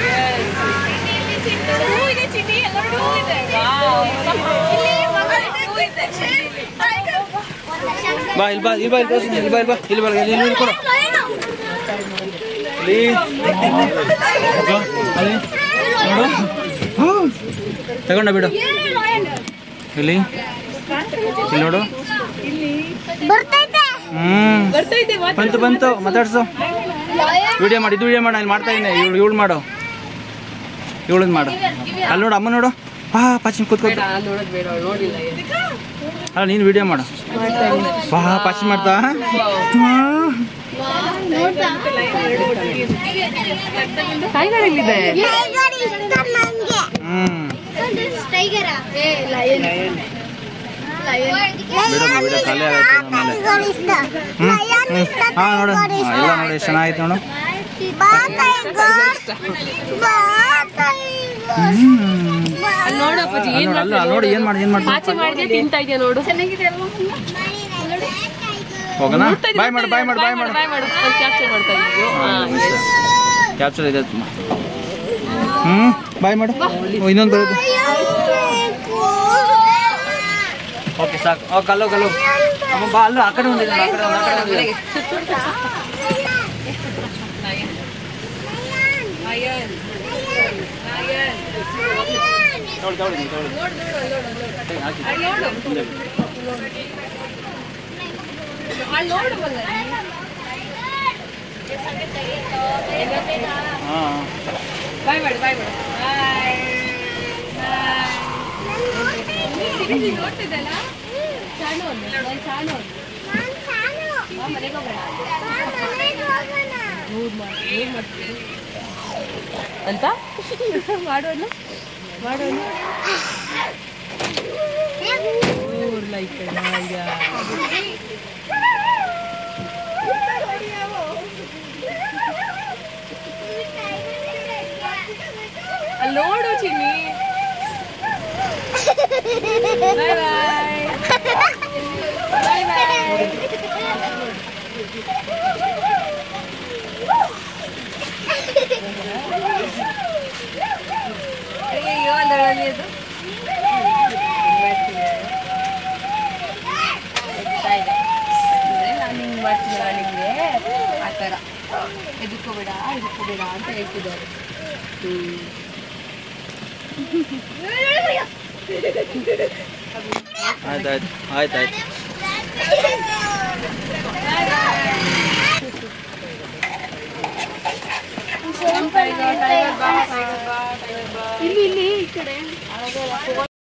Yeah. ಬಾ, ಇಲ್ಲಿ ಬಾ ಇಲ್ಲಿ ಬಾ ಇಲ್ಲಿ ಬಾ ಬಾ, ಇಲ್ಲಿ ಬಾ, ಇಲ್ಲಿ ಇಲ್ಲಿ ಕೊಡು. ಅಲ್ಲಿ. ನೋಡು. ತಗೊಂಡ ಬಿಡು. ಇಲ್ಲಿ. ಇಲ್ಲಿ ನೋಡು. ಬರ್ತೈತೆ ಬಂತು ಬಂತು, ಮಾತಾಡ್ಸು. ವಿಡಿಯೋ ಮಾಡಿ, ಇದು ವಿಡಿಯೋ ಮಾಡು ಅಲ್ಲಿ ಮಾಡ್ತಾ ಇದ್ದೀನಿ. ಇವಳು ಇವಳು ಮಾಡು. ಇವಳು ಮಾಡು. ಅಲ್ಲಿ ನೋಡು, ಅಮ್ಮ ನೋಡು. ಬಾ ಪಾಚಿ ಕೂತ್ಕೋ. ನೋಡೋದು ಬೇಡ ಅವ್ಳು ನೋಡಿಲ್ಲ ಏನು. ಅಲ್ಲ ನೀನು ವಿಡಿಯೋ ಮಾಡು. ಬಾ ಪಾಚಿ ಮಾಡ್ತಾ? ಹ್ಮ್. ಹಾ ನೋಡು. ಎಲ್ಲ ನೋಡಿ ಚೆನ್ನಾಗಿತ್ತು ನೋಡು. ನೋಡು ಏನ್ ಮಾಡಿ ಏನ್ ಮಾಡಿ ತಿಂತಾ ಇದೆಯಾ ನೋಡು ಚೆನ್ನಾಗಿದೆ ಬಾಯ್ ಮಾಡು ಬಾಯ್ ಮಾಡು ಬಾಯ್ ಮಾಡು. ಬಾಯ್ ಮಾಡು ಕ್ಯಾಪ್ಚರ್ ಕ್ಯಾಪ್ಚರ್ ಹ್ಮ್, ಬಾಯ್ ಮಾಡು. ಇನ್ನೊಂದು ಓಕೆ, ಸಾಕು. ಓ, ಕಲ್ಲು ಕಲ್ಲು. ಬಾ, ಅಲ್ಲ ಆ ಕಡೆ ಒಂದಿದೆ, ಆ ಕಡೆ ಒಂದು ಆ ಕಡೆ ತಗೊಳ್ಳಿ ತಗೊಳ್ಳಿ ತಗೊಳ್ಳಿ ಹಾಕಿ ಹಾಂ ಬಾಯ್ ಮಾಡು ಬಾಯ್ ಮಾಡು ನೋಡ್ತಿದ್ದಲ್ಲ ಚಾಣು ನಾನು ಚಾನೋನ್ ಮನೆಗೆ ಹೋಗೋಣ ನೂರ್ ಮಾಡಿ ಏನ್ ಮಾಡ್ತೀವಿ ಅಂತ ಮಾಡೋಣ ಮಾಡೋಣ ನೂರ್ ಲೈಕ್ ಅಲ್ಲಿ ನೋಡು ಚಿನ್ನಿ. ಬಾಯ್ ಬಾಯ್. ಬಾಯ್ ಬಾಯ್. ಅಯ್ಯೋ ಅಂದಳಲ್ಲಿ ಅದು ನಾನು ಹಿಂಗೆ ಮಾಡ್ತಿದ್ದೆ ನಿಮಗೆ ಆ ಥರ ಎದುಕೋಬೇಡ ಎದುಕೋಬೇಡ ಅಂತ ಹೇಳ್ತಿದ್ದಾರೆ ಆಯ್ತು ಆಯ್ತು ಇಲ್ಲಿ ಇಲ್ಲಿ ಈ ಕಡೆ.